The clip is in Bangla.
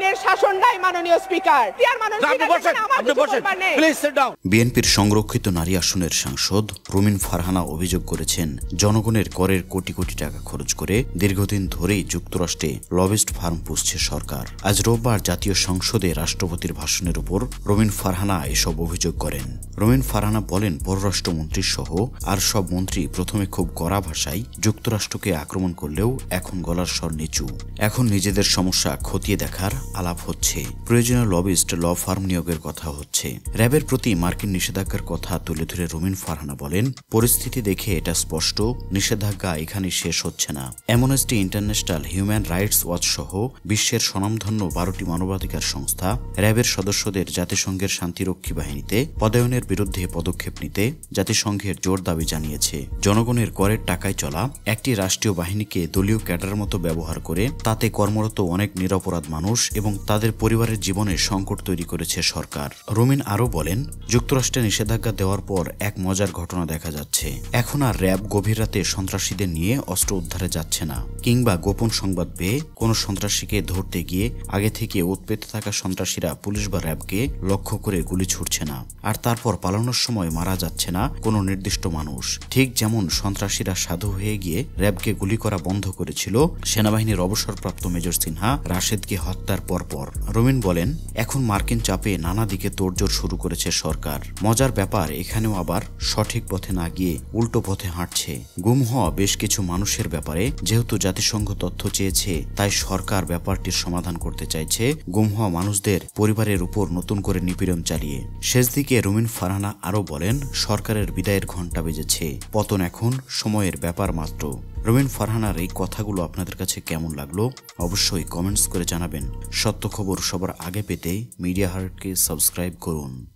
আইনের শাসন নাই মাননীয় স্পিকার। বিএনপির সংরক্ষিত নারী আসনের সাংসদ রুমিন ফারহানা অভিযোগ করেছেন জনগণের করের কোটি কোটি টাকা খরচ করে দীর্ঘদিন ধরেই যুক্তরাষ্ট্রে লবিস্ট ফার্ম পুষছে সরকার। আজ রোববার জাতীয় সংসদে রাষ্ট্রপতির ভাষণের উপর রুমিন ফারহানা এসব অভিযোগ করেন। রুমিন ফারহানা বলেন পররাষ্ট্রমন্ত্রী সহ আর সব মন্ত্রী প্রথমে খুব কড়া ভাষায় যুক্তরাষ্ট্রকে আক্রমণ করলেও এখন গলার স্বর নিচু। এখন নিজেদের সমস্যা খতিয়ে দেখার আলাপ হচ্ছে। প্রয়োজনীয় লবিস্ট ল ফার্ম নিয়োগের কথা হচ্ছে। র্যাবের প্রতি মার্কিন নিষেধাজ্ঞার কথা তুলে ধরে রুমিন ফারহানা বলেন, পরিস্থিতি দেখে এটা স্পষ্ট, নিষেধাজ্ঞা এখানে শেষ হচ্ছে না। Amnesty International Human Rights Watch সহ বিশ্বের স্বনামধন্য বারোটি মানবাধিকার সংস্থা র্যাবের সদস্যদের জাতিসংঘের শান্তিরক্ষী বাহিনীতে পদায়নের বিরুদ্ধে পদক্ষেপ নিতে জাতিসংঘের জোর দাবি জানিয়েছে। জনগণের করের টাকায় চলা একটি রাষ্ট্রীয় বাহিনীকে দলীয় ক্যাডার মতো ব্যবহার করে তাতে কর্মরত অনেক নিরপরাধ মানুষ এবং তাদের পরিবারের জীবনে সংকট তৈরি করেছে সরকার। রুমিন আরও বলেন, যুক্তরাষ্ট্রে নিষেধাজ্ঞা দেওয়ার পর এক মজার ঘটনা দেখা যাচ্ছে। এখন আর র্যাব গভীর রাতে সন্ত্রাসীদের নিয়ে অস্ত্র উদ্ধারে যাচ্ছে না, কিংবা গোপন সংবাদ পেয়ে কোনো সন্ত্রাসীকে ধরতে গিয়ে আগে থেকে উৎপেতে থাকা সন্ত্রাসীরা পুলিশ বা র্যাবকে লক্ষ্য করে গুলি ছুটছে না, আর তারপর পালানোর সময় মারা যাচ্ছে না কোনো নির্দিষ্ট মানুষ। ঠিক যেমন সন্ত্রাসীরা সাধু হয়ে গিয়ে র্যাবকে গুলি করা বন্ধ করেছিল, সেনাবাহিনীর অবসরপ্রাপ্ত মেজর সিনহা রাশেদকে হত্যার পরপর রোমিন বলেন, এখন মার্কিন চাপে নানা দিকে তোড়জোড় শুরু করেছে সরকার। মজার ব্যাপার, এখানেও আবার সঠিক পথে না গিয়ে উল্টো পথে হাঁটছে। গুম হওয়া বেশ কিছু মানুষের ব্যাপারে যেহেতু জাতিসংঘ তথ্য চেয়েছে, তাই সরকার ব্যাপারটির সমাধান করতে চাইছে। গুম হওয়া মানুষদের পরিবারের উপর নতুন করে নিপীড়ন চালিয়ে। শেষ দিকে রুমিন ফারহানা আরও বলেন, সরকারের বিদায়ের ঘণ্টা বেজেছে। পতন এখন সময়ের ব্যাপার মাত্র। রবিন ফারহানার এই কথাগুলো আপনাদের কাছে কেমন লাগল? অবশ্যই কমেন্টস করে জানাবেন। সত্য খবর সবার আগে পেতে মিডিয়া হার্টকে সাবস্ক্রাইব করুন।